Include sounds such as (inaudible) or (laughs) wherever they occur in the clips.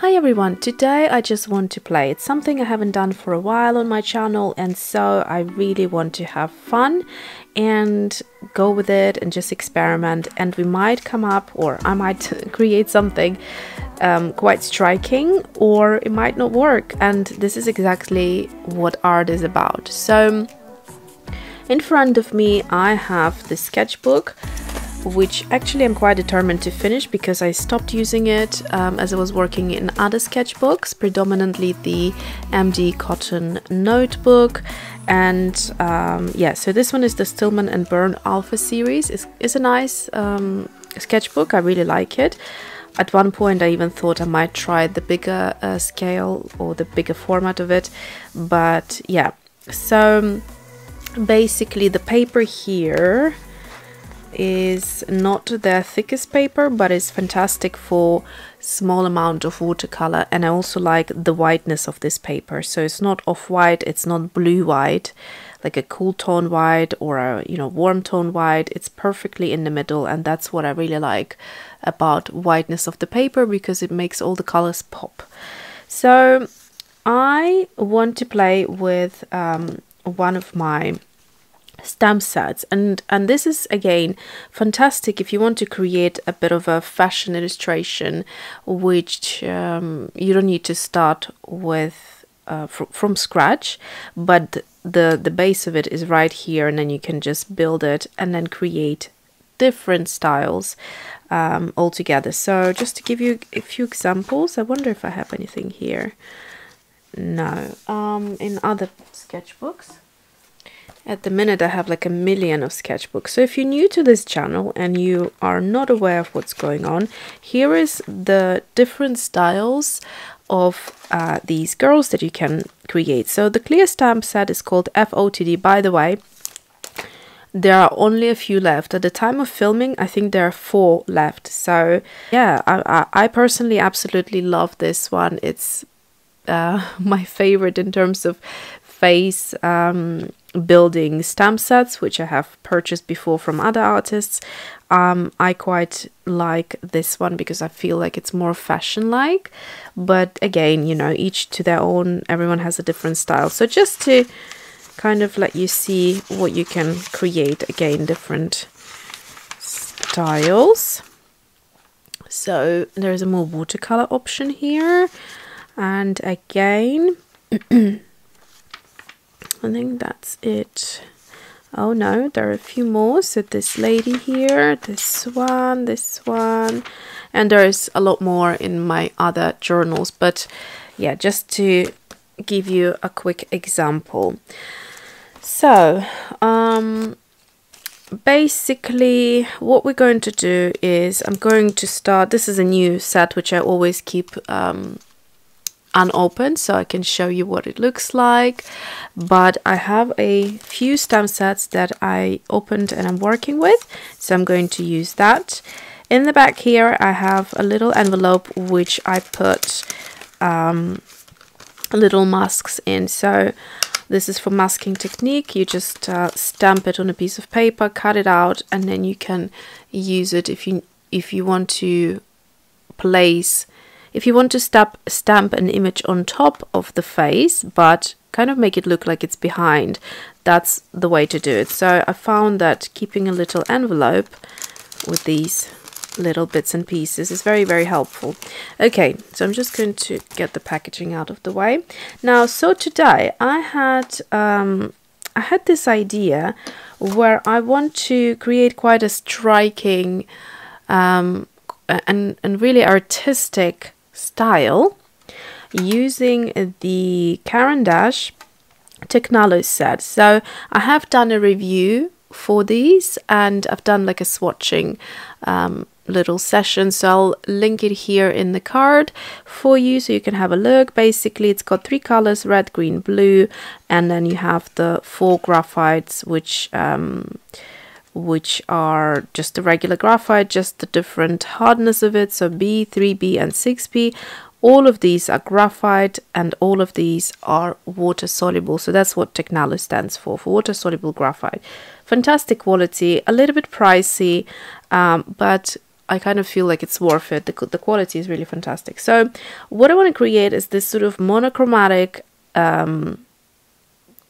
Hi everyone, today I just want to play. It's something I haven't done for a while on my channel and so I really want to have fun and go with it and just experiment and we might come up or I might (laughs) create something um, quite striking or it might not work and this is exactly what art is about. So in front of me I have the sketchbook which actually I'm quite determined to finish because I stopped using it um, as I was working in other sketchbooks, predominantly the MD Cotton notebook. And um, yeah, so this one is the Stillman and Birn Alpha series. It's, it's a nice um, sketchbook, I really like it. At one point, I even thought I might try the bigger uh, scale or the bigger format of it, but yeah. So basically, the paper here is not the thickest paper but it's fantastic for small amount of watercolor and I also like the whiteness of this paper. So it's not off-white it's not blue white like a cool tone white or a you know warm tone white. It's perfectly in the middle and that's what I really like about whiteness of the paper because it makes all the colors pop. So I want to play with um, one of my stamp sets. And and this is again fantastic if you want to create a bit of a fashion illustration which um, you don't need to start with uh, fr from scratch but the the base of it is right here and then you can just build it and then create different styles um, altogether so just to give you a few examples I wonder if I have anything here. No. Um, in other sketchbooks at the minute I have like a million of sketchbooks. So if you're new to this channel and you are not aware of what's going on, here is the different styles of uh, these girls that you can create. So the clear stamp set is called FOTD. By the way, there are only a few left. At the time of filming, I think there are four left. So yeah, I, I, personally absolutely love this one. It's uh, (laughs) my favorite in terms of face um, building stamp sets, which I have purchased before from other artists. Um, I quite like this one because I feel like it's more fashion like. But again, you know, each to their own, everyone has a different style. So just to kind of let you see what you can create, again, different styles. So there's a more watercolor option here. And again, (clears throat) I think that's it. Oh no, there are a few more. So this lady here, this one, this one, and there's a lot more in my other journals. But yeah, just to give you a quick example. So, um, basically what we're going to do is I'm going to start, this is a new set which I always keep um, unopened so I can show you what it looks like. But I have a few stamp sets that I opened and I'm working with so I'm going to use that. In the back here I have a little envelope which I put um, little masks in. So this is for masking technique. You just uh, stamp it on a piece of paper cut it out and then you can use it if you if you want to place if you want to stamp, stamp an image on top of the face, but kind of make it look like it's behind, that's the way to do it. So I found that keeping a little envelope with these little bits and pieces is very, very helpful. Okay, so I'm just going to get the packaging out of the way. Now, so today I had, um, I had this idea where I want to create quite a striking um, and, and really artistic style using the Caran d'Ache Technalo set. So I have done a review for these and I've done like a swatching um, little session so I'll link it here in the card for you so you can have a look basically it's got three colors red green blue and then you have the four graphites which um, which are just the regular graphite, just the different hardness of it. So B, 3B, and 6B. All of these are graphite and all of these are water soluble. So that's what Technalo stands for, for water soluble graphite. Fantastic quality, a little bit pricey, um, but I kind of feel like it's worth it. The, the quality is really fantastic. So what I want to create is this sort of monochromatic um,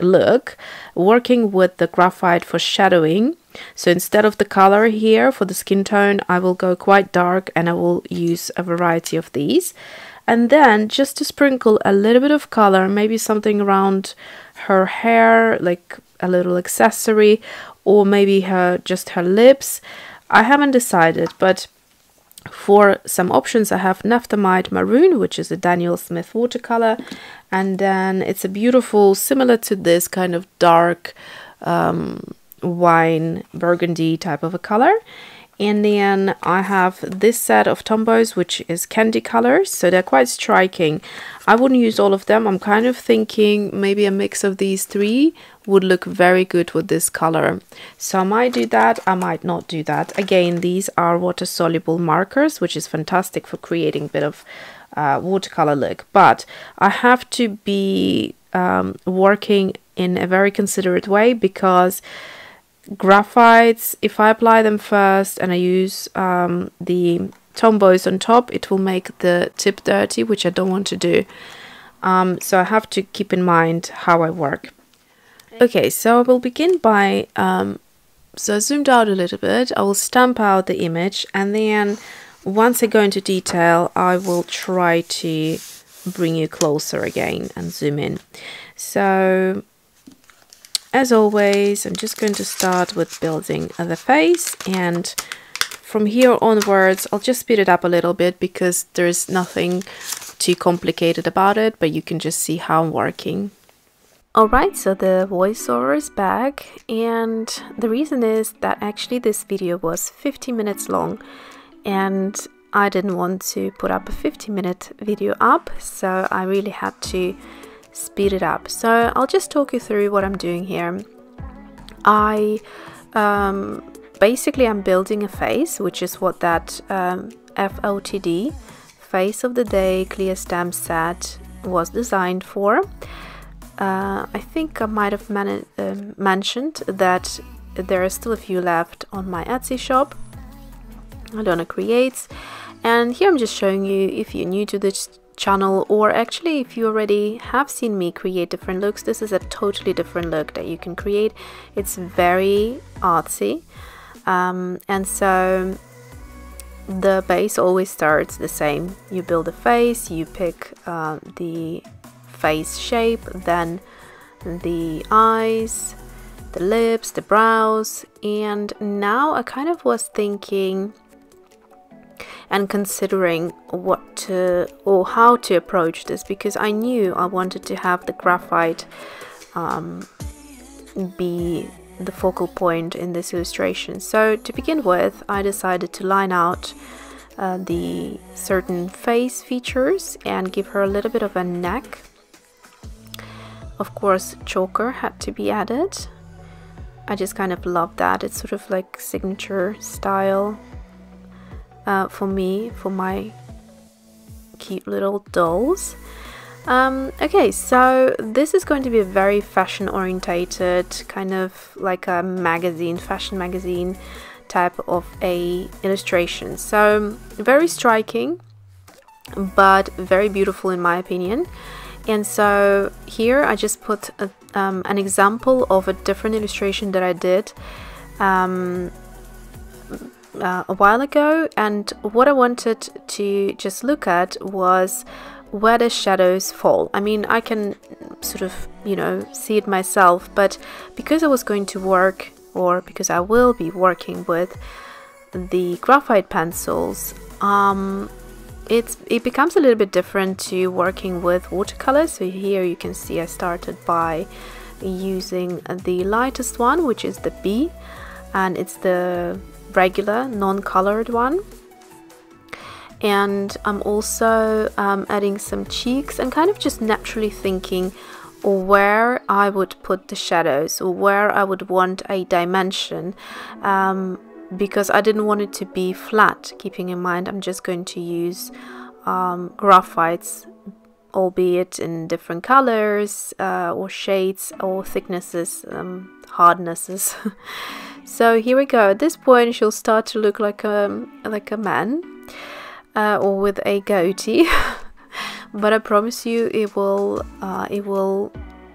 look, working with the graphite for shadowing. So instead of the color here for the skin tone, I will go quite dark and I will use a variety of these. And then just to sprinkle a little bit of color, maybe something around her hair, like a little accessory, or maybe her just her lips. I haven't decided, but for some options I have Naphthamide Maroon, which is a Daniel Smith watercolor, and then it's a beautiful, similar to this kind of dark um, wine burgundy type of a color. And then I have this set of Tombows, which is candy colors, so they're quite striking. I wouldn't use all of them. I'm kind of thinking maybe a mix of these three would look very good with this color. So I might do that, I might not do that. Again, these are water-soluble markers, which is fantastic for creating a bit of uh, watercolor look. But I have to be um, working in a very considerate way because graphites, if I apply them first and I use um, the Tombows on top, it will make the tip dirty, which I don't want to do. Um, so I have to keep in mind how I work. Okay, so I will begin by, um, so I zoomed out a little bit, I will stamp out the image and then once I go into detail, I will try to bring you closer again and zoom in. So as always, I'm just going to start with building the face and from here onwards, I'll just speed it up a little bit because there's nothing too complicated about it, but you can just see how I'm working. Alright, so the voiceover is back and the reason is that actually this video was 50 minutes long and I didn't want to put up a 50 minute video up so I really had to speed it up. So I'll just talk you through what I'm doing here. I um, basically I'm building a face, which is what that um, FOTD face of the day clear stamp set was designed for. Uh, I think I might have uh, mentioned that there are still a few left on my Etsy shop. Alyona Creates. And here I'm just showing you if you're new to this channel or actually if you already have seen me create different looks this is a totally different look that you can create. It's very artsy. Um, and so the base always starts the same. You build a face you pick uh, the face shape then the eyes the lips the brows. And now I kind of was thinking and considering what to or how to approach this because I knew I wanted to have the graphite um, be the focal point in this illustration. So to begin with, I decided to line out uh, the certain face features and give her a little bit of a neck. Of course, choker had to be added. I just kind of love that. It's sort of like signature style uh, for me, for my cute little dolls. Um, okay, so this is going to be a very fashion orientated, kind of like a magazine, fashion magazine type of a illustration. So very striking, but very beautiful in my opinion. And so here I just put a, um, an example of a different illustration that I did. Um, uh, a while ago and what I wanted to just look at was where the shadows fall. I mean, I can sort of, you know, see it myself, but because I was going to work or because I will be working with the graphite pencils, um, it's it becomes a little bit different to working with watercolors. So here you can see I started by using the lightest one, which is the B, and it's the regular non-colored one. And I'm also um, adding some cheeks and kind of just naturally thinking where I would put the shadows or where I would want a dimension um, because I didn't want it to be flat keeping in mind I'm just going to use um, graphites albeit in different colors uh, or shades or thicknesses um, hardnesses (laughs) So here we go. At this point, she'll start to look like a like a man, uh, or with a goatee. (laughs) but I promise you, it will uh, it will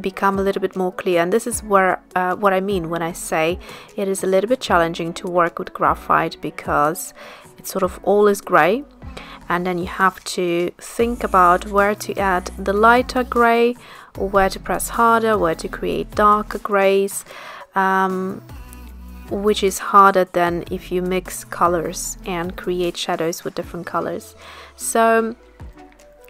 become a little bit more clear. And this is where uh, what I mean when I say it is a little bit challenging to work with graphite because it's sort of all is grey and then you have to think about where to add the lighter grey or where to press harder, where to create darker greys, um, which is harder than if you mix colors and create shadows with different colors. So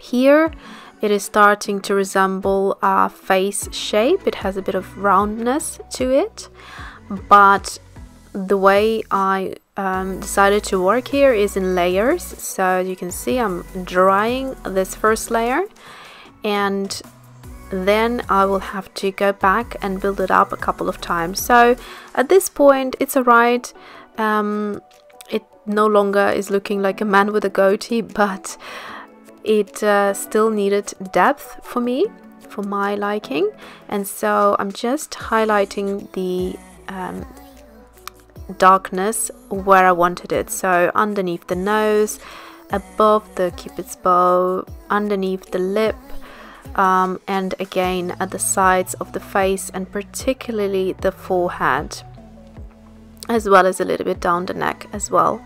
here it is starting to resemble a face shape. It has a bit of roundness to it, but the way I um, decided to work here is in layers. So you can see I'm drying this first layer and then I will have to go back and build it up a couple of times. So at this point it's alright. Um, it no longer is looking like a man with a goatee, (laughs) but it uh, still needed depth for me, for my liking. And so I'm just highlighting the um, darkness where I wanted it. So underneath the nose, above the cupid's bow, underneath the lip, um, and again at the sides of the face and particularly the forehead as well as a little bit down the neck as well.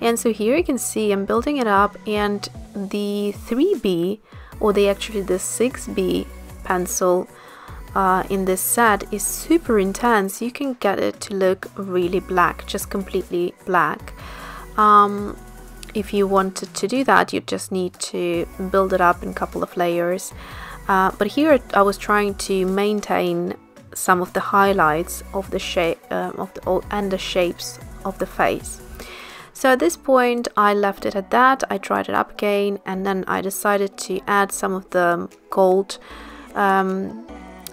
And so here you can see I'm building it up and the 3B or the actually the 6B pencil uh, in this set is super intense. You can get it to look really black just completely black. Um, if you wanted to do that you'd just need to build it up in a couple of layers. Uh, but here I was trying to maintain some of the highlights of the shape uh, of the and the shapes of the face. So at this point I left it at that I tried it up again and then I decided to add some of the gold um,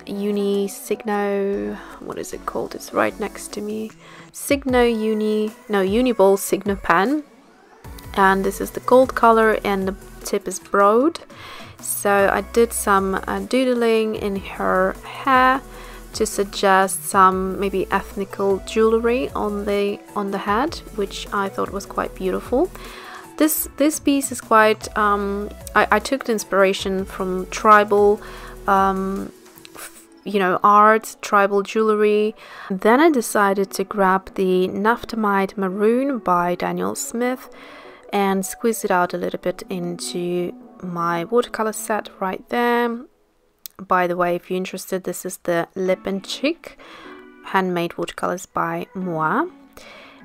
uni signo what is it called? It's right next to me. Signo uni no uniball signo pen and this is the gold color and the tip is broad. So I did some uh, doodling in her hair to suggest some maybe ethnical jewelry on the on the head which I thought was quite beautiful. This this piece is quite um, I, I, took the inspiration from tribal um, you know, art, tribal jewelry. Then I decided to grab the Naphthamide Maroon by Daniel Smith and squeeze it out a little bit into my watercolor set right there. By the way, if you're interested, this is the Lip and Cheek handmade watercolors by Moi.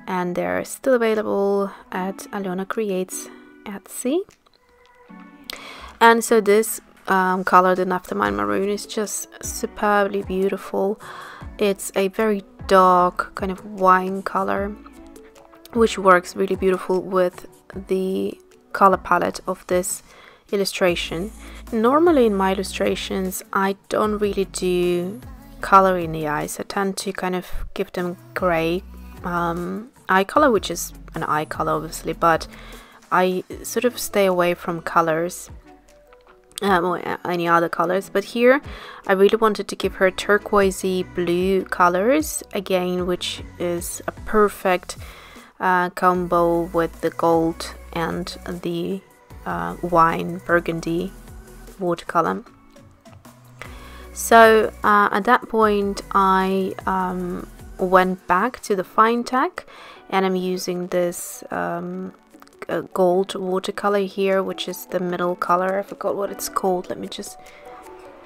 And they're still available at Alyona Creates Etsy. And so this um, color, the Naphthamide Maroon, is just superbly beautiful. It's a very dark kind of wine color, which works really beautiful with the color palette of this illustration. Normally in my illustrations, I don't really do color in the eyes. I tend to kind of give them gray um, eye color, which is an eye color obviously, but I sort of stay away from colors um, or any other colors but here I really wanted to give her turquoisey blue colors again which is a perfect uh, combo with the gold and the uh, wine burgundy watercolor so uh, at that point I um, went back to the Finetec and I'm using this um, gold watercolor here, which is the middle color. I forgot what it's called. Let me just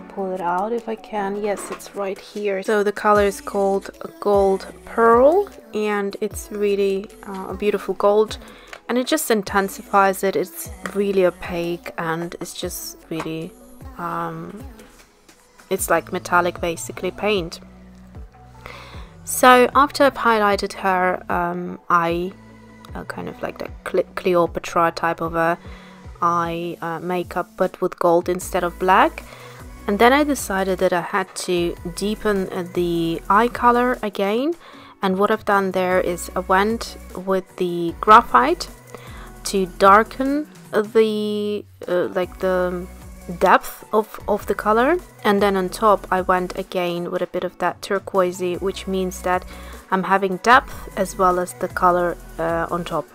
pull it out if I can. Yes, it's right here. So the color is called Gold Pearl and it's really uh, a beautiful gold and it just intensifies it. It's really opaque and it's just really, um, it's like metallic basically paint. So after I've highlighted her um, eye a kind of like the Cleopatra type of a eye uh, makeup but with gold instead of black and then I decided that I had to deepen the eye color again. And what I've done there is I went with the graphite to darken the uh, like the depth of, of the color. And then on top I went again with a bit of that turquoisey which means that I'm having depth as well as the color uh, on top.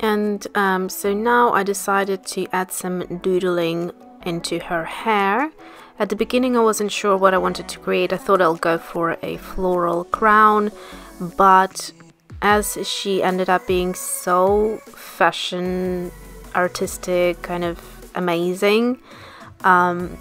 And um, so now I decided to add some doodling into her hair at the beginning I wasn't sure what I wanted to create I thought I'll go for a floral crown but as she ended up being so fashion artistic kind of amazing um,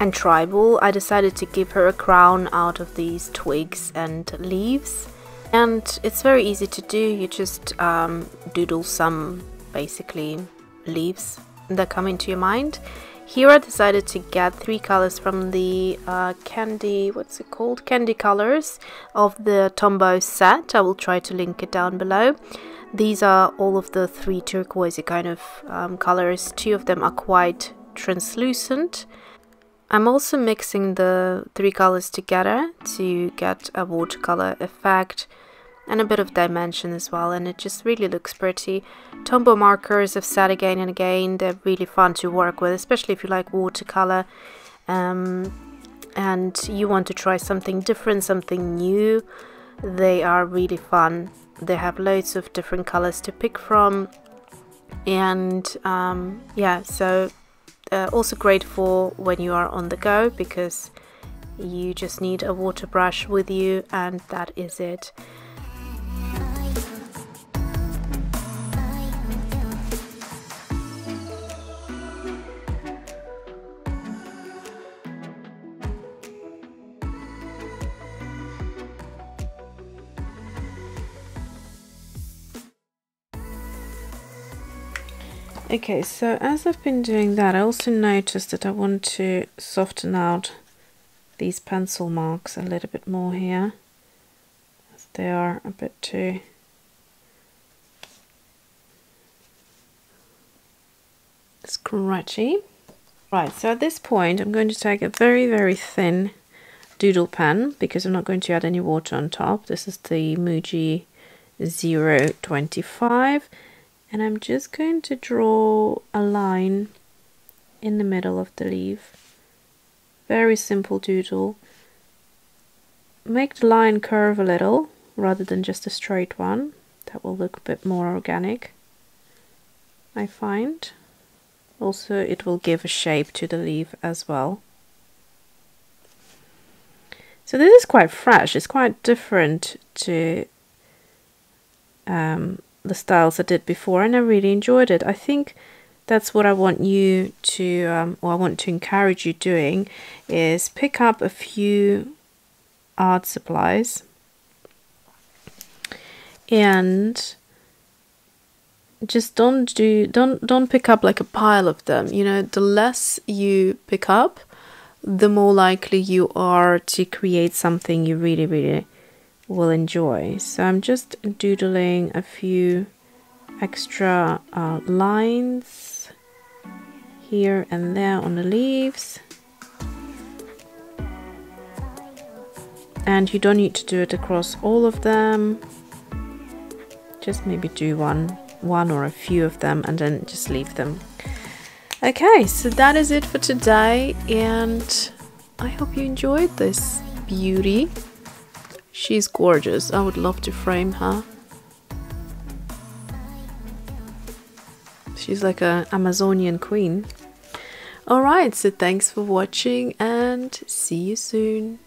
and tribal, I decided to give her a crown out of these twigs and leaves. And it's very easy to do, you just um, doodle some basically leaves that come into your mind. Here I decided to get three colors from the uh, candy, what's it called? Candy colors of the Tombow set. I will try to link it down below. These are all of the three turquoise kind of um, colors. Two of them are quite translucent. I'm also mixing the three colors together to get a watercolor effect and a bit of dimension as well and it just really looks pretty. Tombow markers I've said again and again they're really fun to work with especially if you like watercolor um, and you want to try something different, something new. They are really fun. They have loads of different colors to pick from and um, yeah so uh, also great for when you are on the go because you just need a water brush with you and that is it. Okay, so as I've been doing that, I also noticed that I want to soften out these pencil marks a little bit more here. They are a bit too scratchy. Right, so at this point I'm going to take a very, very thin doodle pen because I'm not going to add any water on top. This is the Muji 025 and I'm just going to draw a line in the middle of the leaf. Very simple doodle. Make the line curve a little rather than just a straight one. That will look a bit more organic I find. Also it will give a shape to the leaf as well. So this is quite fresh. It's quite different to um, the styles I did before and I really enjoyed it. I think that's what I want you to, um, or I want to encourage you doing, is pick up a few art supplies and just don't do don't don't pick up like a pile of them you know the less you pick up the more likely you are to create something you really really will enjoy. So I'm just doodling a few extra uh, lines here and there on the leaves. And you don't need to do it across all of them. Just maybe do one, one or a few of them and then just leave them. Okay, so that is it for today and I hope you enjoyed this beauty. She's gorgeous. I would love to frame her. She's like a Amazonian queen. Alright, so thanks for watching and see you soon.